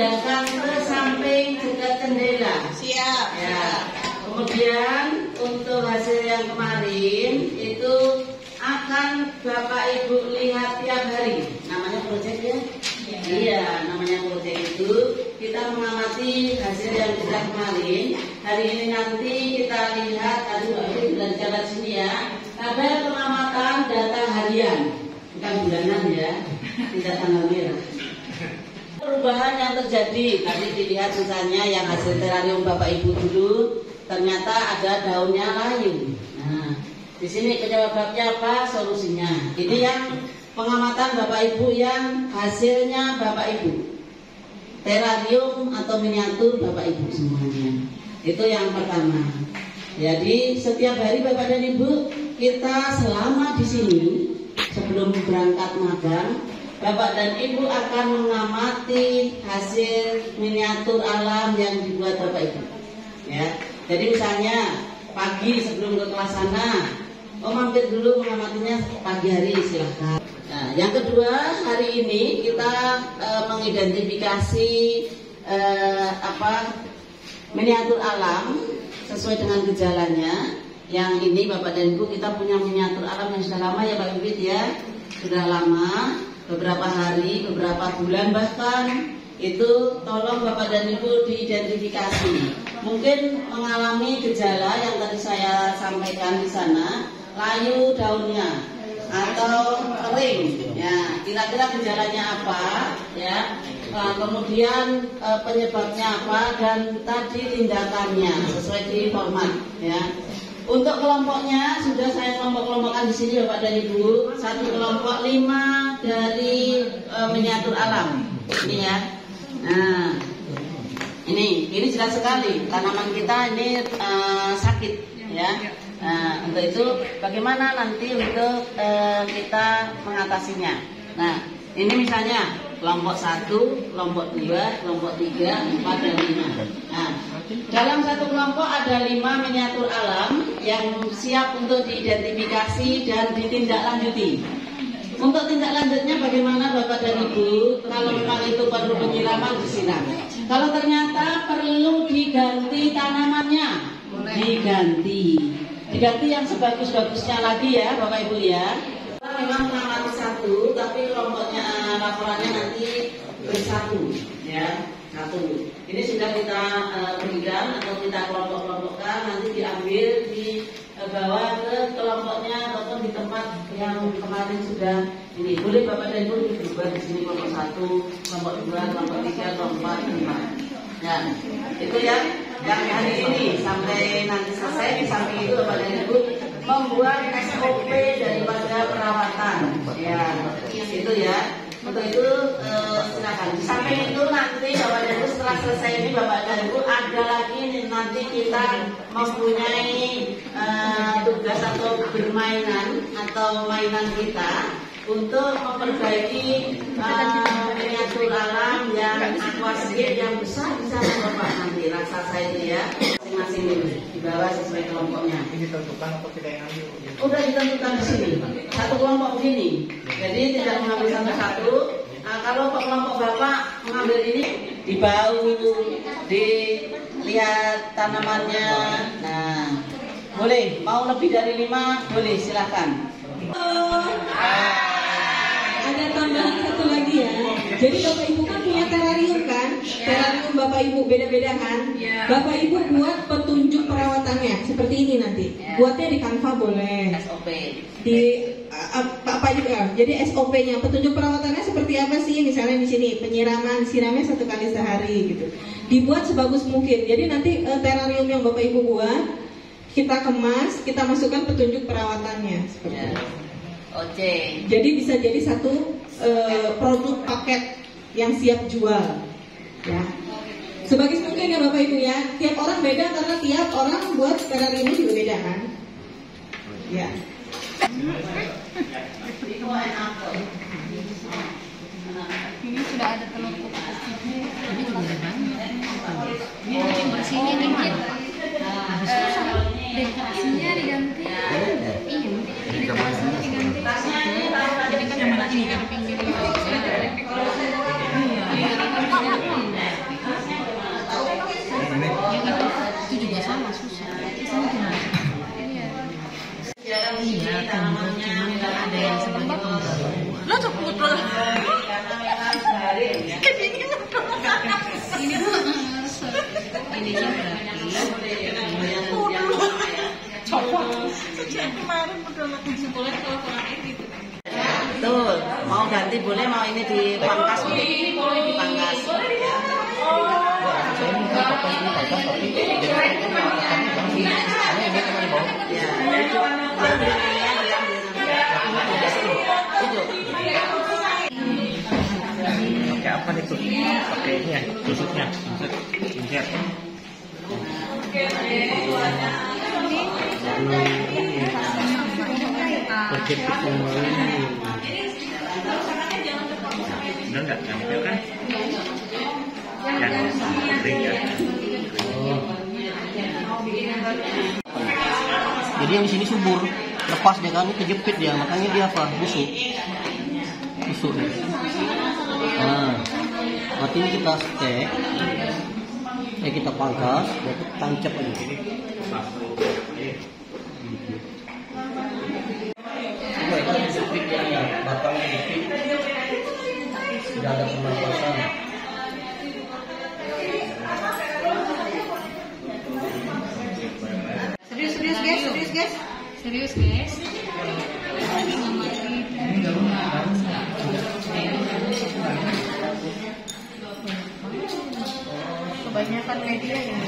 dipindahkan ke samping dekat jendela. Siap. Ya. Kemudian untuk hasil yang kemarin itu akan Bapak Ibu lihat tiap hari. Namanya proyek ya? Iya, namanya proyek itu kita mengamati hasil yang kita kemarin. Hari ini nanti kita lihat, aduh, ini bulan catat sini ya. Tabel pengamatan data harian, bukan bulanan ya, tidak tanggal merah perubahan yang terjadi. Tadi dilihat misalnya yang hasil terarium bapak ibu dulu ternyata ada daunnya layu nah di sini penyebabnya apa? Solusinya. Ini yang pengamatan bapak ibu yang hasilnya bapak ibu. Terarium atau miniatur bapak ibu semuanya. Itu yang pertama. Jadi setiap hari bapak dan ibu kita selama di sini sebelum berangkat magang Bapak dan Ibu akan mengamati hasil miniatur alam yang dibuat Bapak Ibu. Ya. Jadi misalnya pagi sebelum ke kelas sana, oh mampir dulu mengamatinya pagi hari silahkan. Nah, yang kedua hari ini kita e, mengidentifikasi e, apa miniatur alam sesuai dengan gejalanya. Yang ini Bapak dan Ibu kita punya miniatur alam yang sudah lama ya Pak Bibit ya, sudah lama beberapa hari, beberapa bulan bahkan itu tolong Bapak dan Ibu diidentifikasi. Mungkin mengalami gejala yang tadi saya sampaikan di sana, layu daunnya atau kering. Ya, kira-kira gejalanya apa? Ya, nah, kemudian e, penyebabnya apa dan tadi tindakannya sesuai di format. Ya, untuk kelompoknya sudah saya kelompok-kelompokkan di sini Bapak dan Ibu. Satu kelompok lima dari e, miniatur alam. Ini ya. Nah, ini ini jelas sekali tanaman kita ini e, sakit ya. Nah, untuk itu bagaimana nanti untuk e, kita mengatasinya. Nah, ini misalnya kelompok satu, kelompok dua, kelompok tiga, empat dan lima. Nah, dalam satu kelompok ada lima miniatur alam yang siap untuk diidentifikasi dan ditindaklanjuti. Untuk tindak lanjutnya bagaimana Bapak dan Ibu? Kalau memang itu perlu penyiraman disiram. Kalau ternyata perlu diganti tanamannya, diganti. Diganti yang sebagus-bagusnya lagi ya Bapak Ibu ya bersatu, ya satu. Ini sudah kita uh, atau kita kelompok-kelompokkan, nanti diambil dibawa ke kelompoknya ataupun di tempat yang kemarin sudah ini. Boleh Bapak dan Ibu berubah di sini kelompok satu, kelompok dua, kelompok tiga, kelompok empat, lima. Ya, itu ya yang hari ini sampai nanti selesai di samping itu Bapak dan Ibu membuat SOP daripada perawatan. Ya, itu ya. Itu eh, silakan. Samping itu nanti Bapak Ibu setelah selesai ini Bapak Ibu ada lagi nanti kita mempunyai eh, tugas atau bermainan atau mainan kita untuk memperbaiki uh, miniatur alam yang aquascape yang besar bisa bapak nanti raksasa itu ya masing-masing ini dibawa sesuai kelompoknya. Ini ditentukan atau tidak yang ambil? Udah ditentukan di sini satu kelompok begini, jadi tidak mengambil satu-satu. Nah, kalau kelompok bapak mengambil ini dibau, dilihat tanamannya. Nah, boleh mau lebih dari lima boleh silahkan. Ada tambahan satu lagi ya. Jadi Bapak Ibu kan punya terarium kan? Terarium Bapak Ibu beda-beda kan? Bapak Ibu buat petunjuk perawatannya seperti ini nanti. Buatnya di Canva boleh. SOP. Di apa, apa juga. Jadi SOP-nya petunjuk perawatannya seperti apa sih? Misalnya di sini penyiraman, siramnya satu kali sehari gitu. Dibuat sebagus mungkin. Jadi nanti eh, terarium yang Bapak Ibu buat kita kemas, kita masukkan petunjuk perawatannya seperti itu. Oke. Jadi bisa jadi satu eh, produk paket yang siap jual. Ya. Sebagus mungkin ya Bapak Ibu ya. Tiap orang beda karena tiap orang buat terarium juga beda kan. Ya. Ini sudah ada telur kukus. Ini nanti bersihnya dikit. Eh, dekorasinya diganti. Berarti copot. Kemarin udah sekolah kalau kurang gitu. Betul, mau ganti boleh, mau ini dipangkas boleh, dipangkas. Ya. Saya Ya. Jadi yang di sini subur, lepas dia kan, kejepit dia, makanya dia apa? Busuk. Busuk. Nah, berarti kita stek, eh kita pangkas, berarti tancap aja. Kebanyakan media ini.